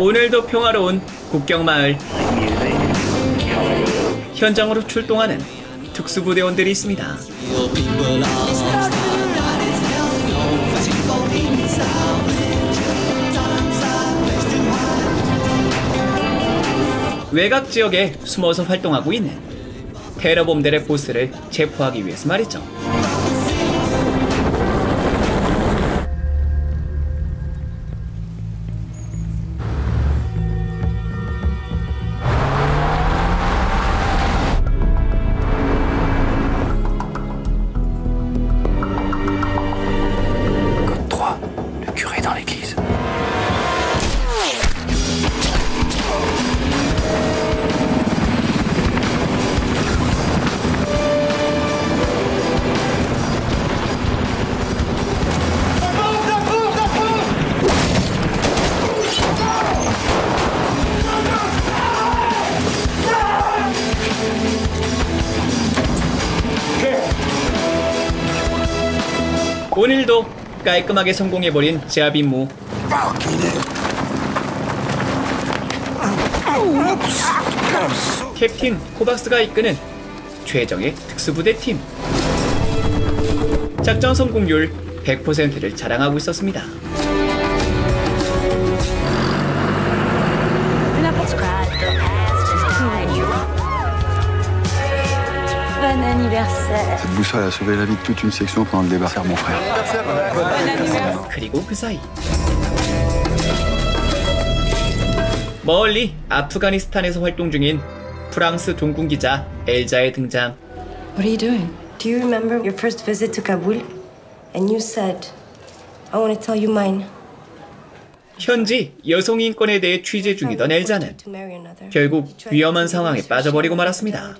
오늘도 평화로운 국경마을 현장으로 출동하는 특수부대원들이 있습니다. 외곽 지역에 숨어서 활동하고 있는 테러범들의 보스를 체포하기 위해서 말이죠. 오늘도 깔끔하게 성공해버린 제압 임무. 캡틴 코박스가 이끄는 최정의 특수부대 팀. 작전 성공률 100%를 자랑하고 있었습니다. Anniversaire. Cette boussole a sauvé la vie de toute une section pendant le débarquement, mon frère. 그리고 그 사이 멀리 아프가니스탄에서 활동 중인 프랑스 동군 기자 엘자의 등장. What are you doing? Do you remember your first visit to Kabul? And you said, I want to tell you mine. 현지 여성 인권에 대해 취재 중이던 엘자는. 결국 위험한 상황에 빠져버리고 말았습니다.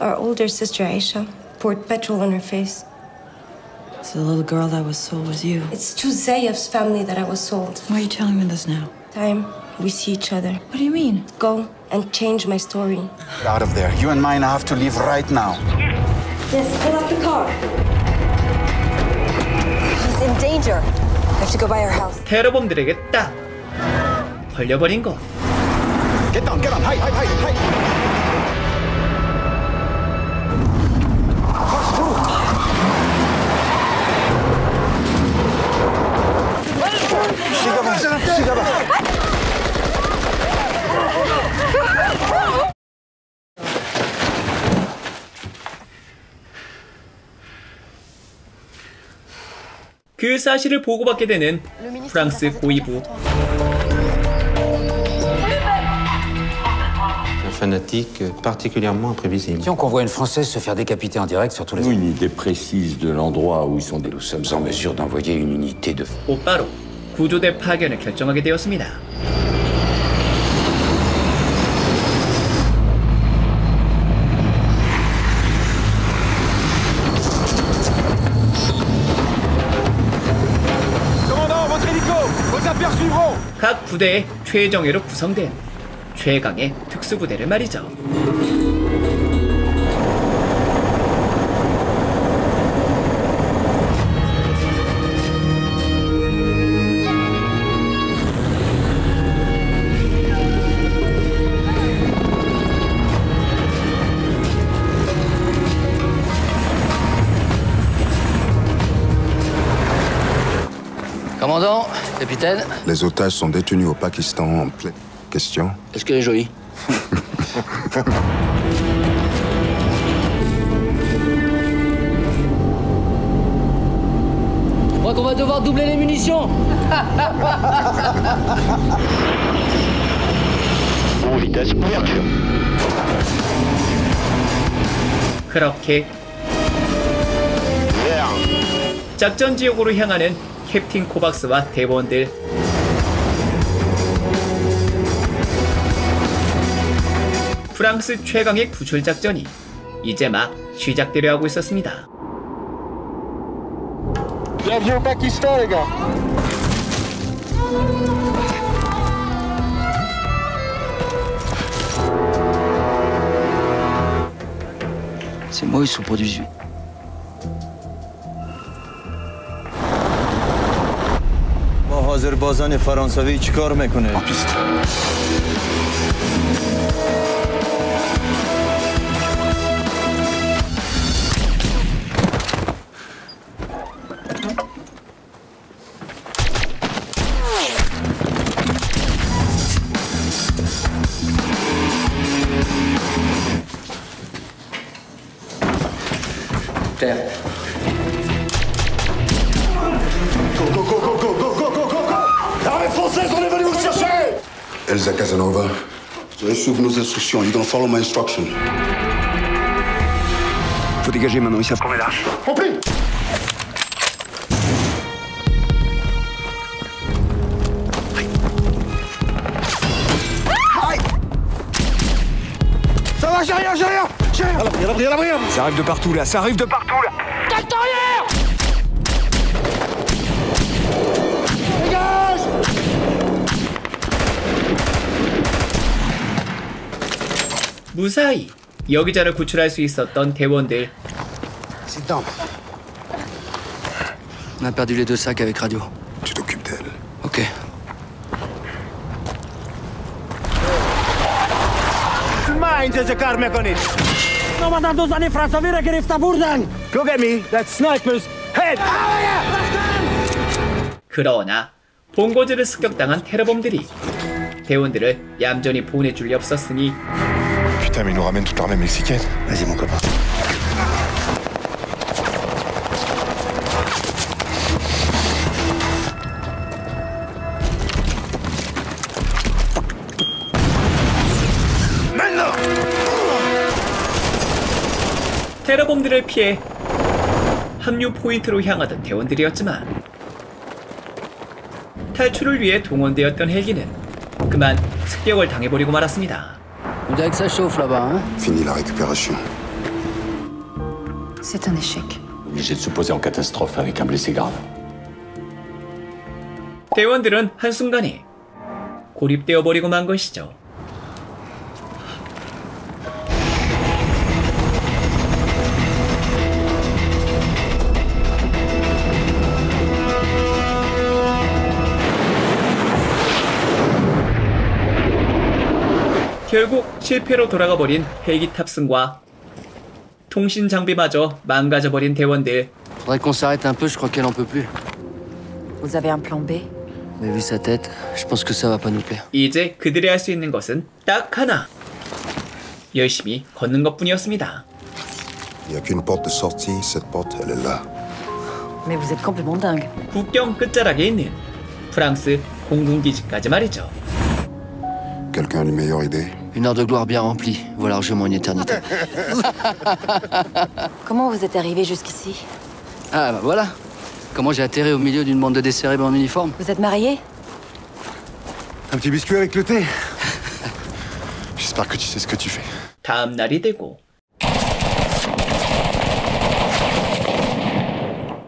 Our older sister Aisha poured petrol on her face. So the little girl that was sold was you. It's to Zayev's family that I was sold. Why are you telling me this now? Time we see each other. What do you mean? Go and change my story. Out of there. You and mine have to leave right now. Yes, fill up the car. She's in danger. I have to go by her house. 테러범들에게 딱 걸려버린 거. Get down, get down. Hide, hide, hide, hide. 그 사실을 보고받게 되는 프랑스 고위부. Un fanatique particulièrement imprévisible. Tiens, qu'on voit une Française se faire décapiter en direct sur tous les... Une idée précise de l'endroit où ils sont Nous sommes en mesure d'envoyer une unité de... 곧바로 구조대 파견을 결정하게 되었습니다. 각 부대의 최정예로 구성된 최강의 특수부대를 말이죠. capitaine, Les otages sont détenus au Pakistan en pleine question. est-ce qu'elle est jolie Je crois qu'on va devoir doubler les munitions vitesse ouverture. 그렇게 작전 지역으로 향하는 캡틴 코박스와 대원들 프랑스 최강의 구출 작전이 이제 막 시작되려 하고 있었습니다. C'est moi, ils sont pour 18. آذربایجان فرانسوی چیکار می‌کنه؟ Claire. Elsa Casanova, vous allez suivre nos instructions. You're gonna follow my instruction. Faut dégager maintenant, ils savent qu'on est là. Compris Ça va, j'ai rien, j'ai rien J'ai rien. À à à Ça arrive de partout, là, ça arrive de partout, là 무사히 여기자를 구출할 수 있었던 대원들. C'est Damp. On a perdu les deux sacs avec radio. Tu t'occupes d'elle. Ok. Mind the car mechanic. No man dos ani frasovira gerifta burdan. Look at me. That's sniper's head. 그러나 본고지를 습격당한 테러범들이 대원들을 얌전히 보내줄 리 없었으니 Putain, mais ils nous ramènent toute l'armée mexicaine. Vas-y, mon copain. Maintenant 테러범들을 피해 합류 포인트로 향하던 대원들이었지만 탈출을 위해 동원되었던 헬기는 그만 습격을 당해버리고 말았습니다. On dirait que ça chauffe là-bas, hein Fini la récupération. C'est un échec. Obligé de se poser en catastrophe avec un blessé grave. 대원들은 한순간에 고립되어 버리고 만 것이죠. 결국 실패로 돌아가 버린 헬기 탑승과 통신 장비마저 망가져 버린 대원들. Faudrait qu'on s'arrête un peu, je crois qu'elle en peut plus. Vous avez un plan B Mais vu sa tête, je pense que ça va pas nous plaire. 이제 그들이 할 수 있는 것은 딱 하나. 열심히 걷는 것뿐이었습니다. Il n'y a qu'une porte de sortie. Cette porte, elle est là. Mais vous êtes complètement dingue. 국경 끝자락에 있는 프랑스 공군기지까지 말이죠. Quelqu'un a une meilleure idée Une heure de gloire bien remplie, voilà largement une éternité. Comment vous êtes arrivé jusqu'ici Ah bah voilà Comment j'ai atterri au milieu d'une bande de décérébrés en uniforme Vous êtes marié Un petit biscuit avec le thé J'espère que tu sais ce que tu fais. 다음 날이 되고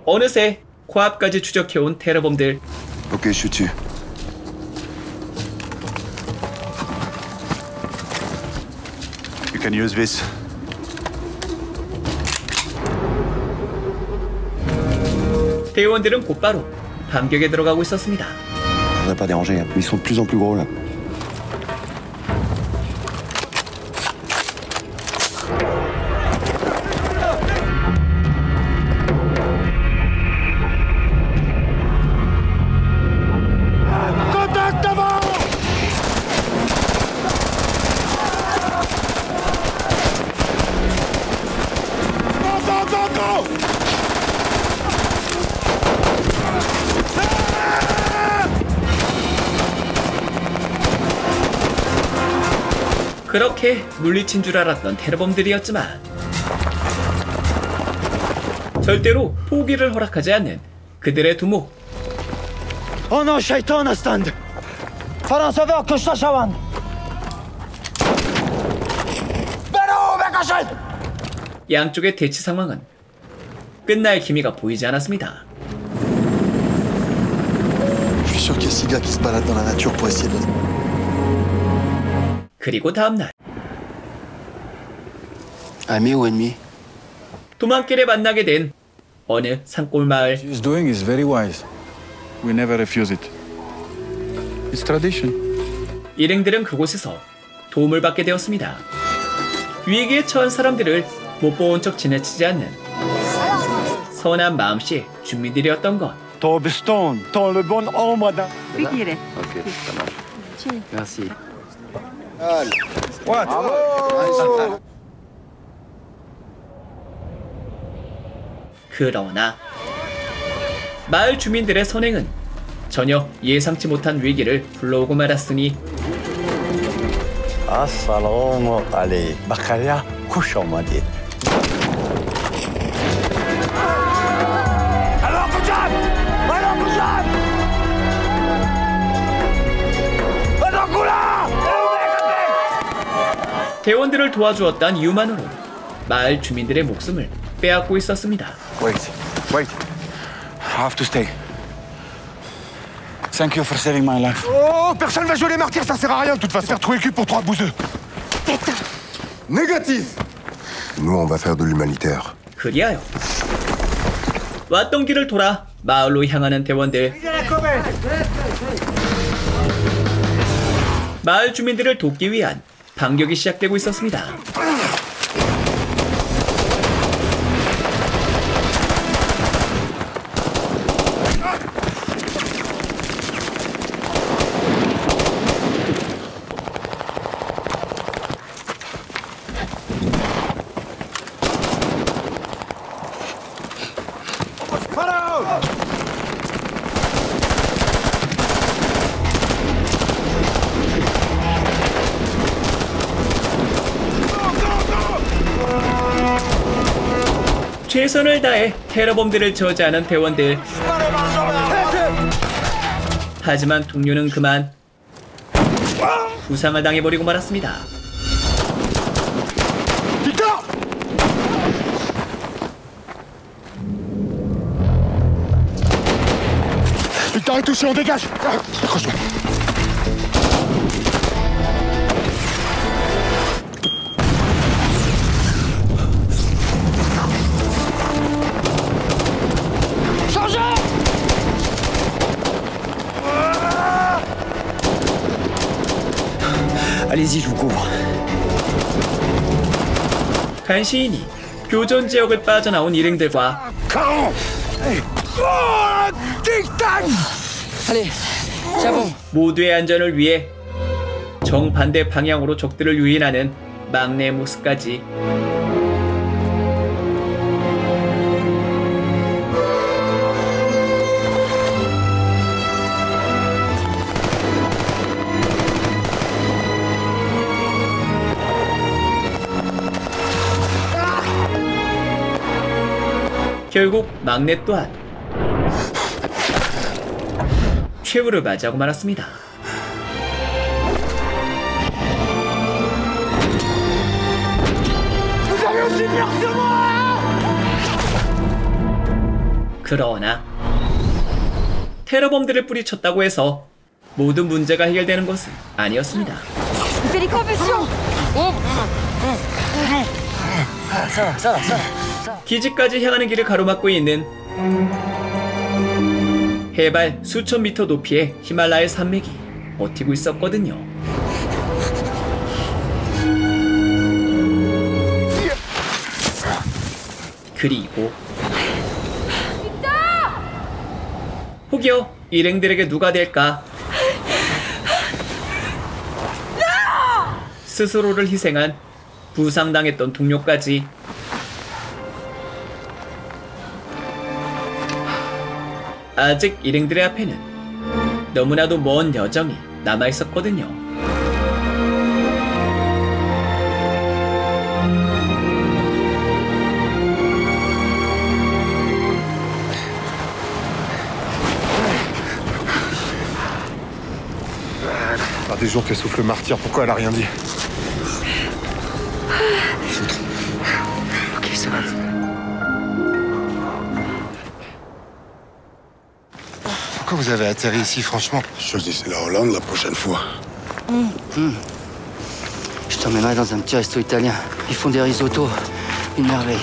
어느새 코앞까지 추적해온 테러범들 Ok, je suis dessus. You can use this. 대원들은 곧바로 반격에 들어가고 있었습니다. Faudrait pas déranger, hein. ils sont de plus en plus gros là. 이렇게 물리친 줄 알았던 테러범들이었지만 절대로 포기를 허락하지 않는 그들의 두목. 어너 샤이탄 스탄드? 프랑스의 어크스타 샤완 양쪽의 대치 상황은 끝날 기미가 보이지 않았습니다. 그리고 다음날 Ami ou ennemi 도망길에 만나게 된 어느 산골 마을 She's doing is very wise. We never refuse it. It's tradition. 일행들은 그곳에서 도움을 받게 되었습니다. 위기에 처한 사람들을 못 본 척 지나치지 않는 선한 마음씨 주민들이었던 것. Torbeston, t'as le bon ombre d'un. Ok, ça marche. Merci. 그러나 마을 주민들의 선행은 전혀 예상치 못한 위기를 불러오고 말았으니! Alors, Kujat! Alors, Kula! 대원들을 도와주었던 이유만으로 마을 주민들의 목숨을 빼앗고 있었습니다. Wait, wait. I have to stay. Thank you for saving my life. Oh, personne va jouer les martyrs, ça sert à rien de toute façon. Faire trouver le cul pour trois bouseux. Négatif Nous, on va faire de l'humanitaire. 그리하여 왔던 길을 돌아 마을로 향하는 대원들 마을 주민들을 돕기 위한 반격이 시작되고 있었습니다. 최선을 다해 테러범들을 저지하는 대원들. 하지만 동료는 그만 부상을 당해버리고 말았습니다. Est touché, on dégage Accroche-toi. Allez-y, je vous couvre. 간신히 교전 지역을 빠져나온 일행들과 bon. 모두의 안전을 위해 정반대 방향으로 적들을 유인하는 막내 모습까지 결국 막내 또한 최후를 맞이하고 말았습니다. 그러나 테러범들을 뿌리쳤다고 해서 모든 문제가 해결되는 것은 아니었습니다. 기지까지 향하는 길을 가로막고 있는 해발 수천 미터 높이의 히말라야 산맥이 버티고 있었거든요. 그리고 혹여 일행들에게 누가 될까? 스스로를 희생한 부상당했던 동료까지 아직 일행들의 앞에는 너무나도 먼 여정이 남아 있었거든요. Ah, des jours qu'elle souffle le martyr, pourquoi elle a rien dit vous avez atterri ici, franchement Choisissez la Hollande la prochaine fois. Je t'emmènerai dans un petit resto italien. Ils font des risottos. Une merveille.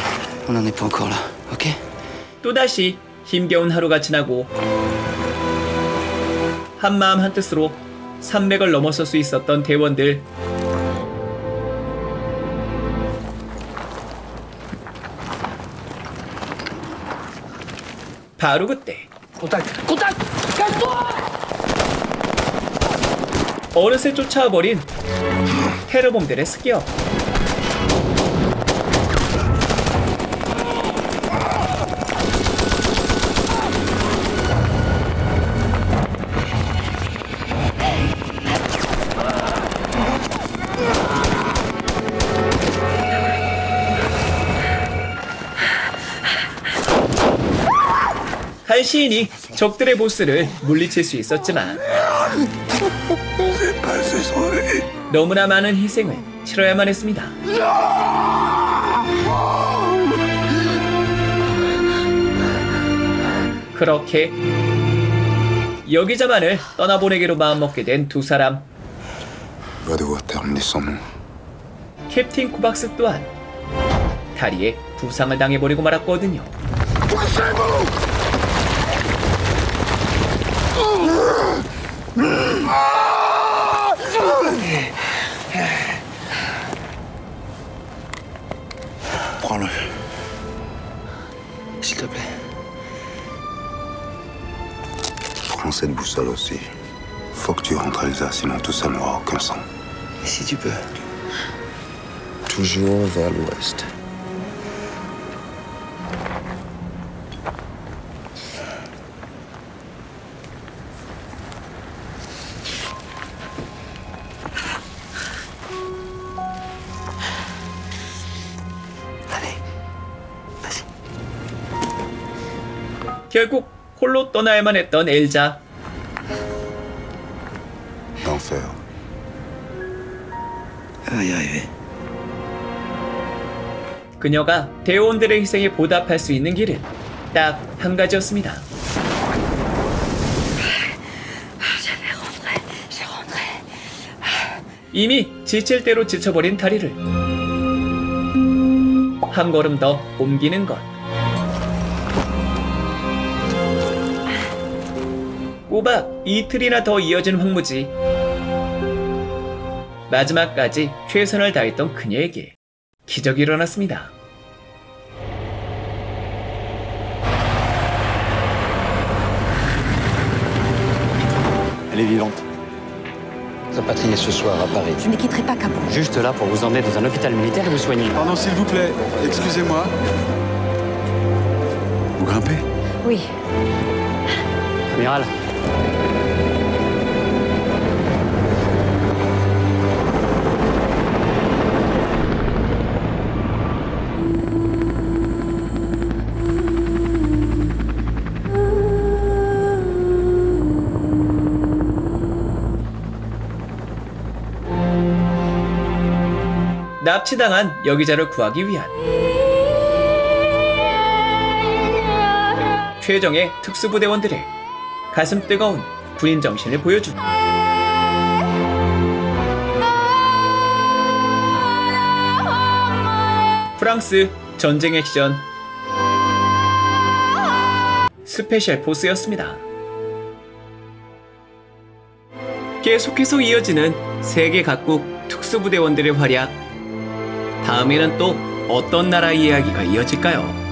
On n'en est pas encore là, ok 또다시 힘겨운 하루가 지나고 한마음 한뜻으로 산맥을 넘어설 수 있었던 대원들. 바로 그때 어느새 쫓아와버린 테러범들의 습격. 한 시인이 적들의 보스를 물리칠 수 있었지만 너무나 많은 희생을 치러야만 했습니다. 그렇게 여기자만을 떠나보내기로 마음먹게 된 두 사람. 캡틴 코박스 또한 다리에 부상을 당해버리고 말았거든요. Prends-le. S'il te plaît. Prends cette boussole aussi. Faut que tu rentres Elsa, sinon tout ça n'aura aucun sens. Si tu peux. Toujours vers l'ouest. 결국 홀로 떠나야만 했던 엘자. Y arriver. 그녀가 대원들의 희생에 보답할 수 있는 길은 딱 한 가지였습니다. 이미 지칠 대로 지쳐버린 다리를 한 걸음 더 옮기는 것. 꼬박 이틀이나 더 이어진 황무지. 마지막까지 최선을 다했던 그녀에게 기적이 일어났습니다. Elle est vivante. Rapatrié ce soir à Paris. Je ne quitterai pas Kaboul. Juste là pour vous emmener dans un hôpital militaire et vous soigner. Pardon, s'il vous plaît. Excusez-moi. Vous grimpez Oui. Amiral. 납치당한 여기자를 구하기 위한 최정예 특수부대원들의 가슴 뜨거운 군인 정신을 보여준 프랑스 전쟁 액션 스페셜 포스였습니다. 계속해서 이어지는 세계 각국 특수부대원들의 활약 다음에는 또 어떤 나라의 이야기가 이어질까요?